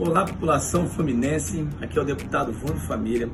Olá, população fluminense. Aqui é o deputado Vando Família.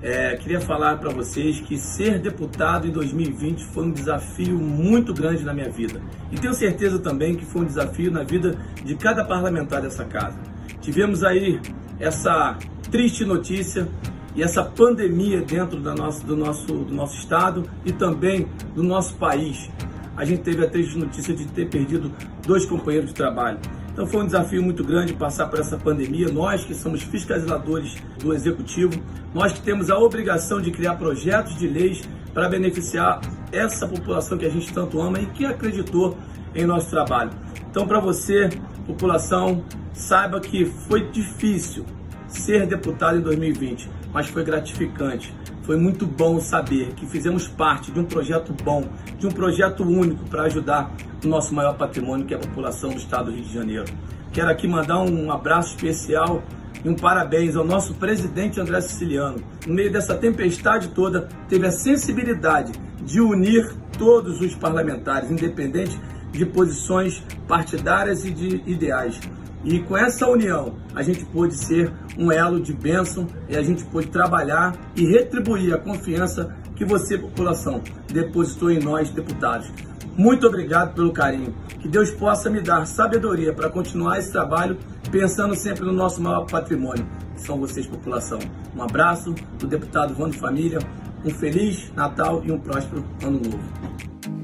É, queria falar para vocês que ser deputado em 2020 foi um desafio muito grande na minha vida. E tenho certeza também que foi um desafio na vida de cada parlamentar dessa casa. Tivemos aí essa triste notícia e essa pandemia dentro da nossa, do, nosso, do nosso estado e também do nosso país. A gente teve a triste notícia de ter perdido dois companheiros de trabalho. Então foi um desafio muito grande passar por essa pandemia. Nós que somos fiscalizadores do executivo, nós que temos a obrigação de criar projetos de leis para beneficiar essa população que a gente tanto ama e que acreditou em nosso trabalho. Então, para você, população, saiba que foi difícil ser deputado em 2020, mas foi gratificante. Foi muito bom saber que fizemos parte de um projeto bom, de um projeto único para ajudar o nosso maior patrimônio, que é a população do estado do Rio de Janeiro. Quero aqui mandar um abraço especial e um parabéns ao nosso presidente André Siciliano. No meio dessa tempestade toda, teve a sensibilidade de unir todos os parlamentares, independente de posições partidárias e de ideais. E com essa união, a gente pôde ser um elo de bênção e a gente pôde trabalhar e retribuir a confiança que você, população, depositou em nós, deputados. Muito obrigado pelo carinho. Que Deus possa me dar sabedoria para continuar esse trabalho, pensando sempre no nosso maior patrimônio, que são vocês, população. Um abraço do deputado Vando Família, um feliz Natal e um próspero Ano Novo.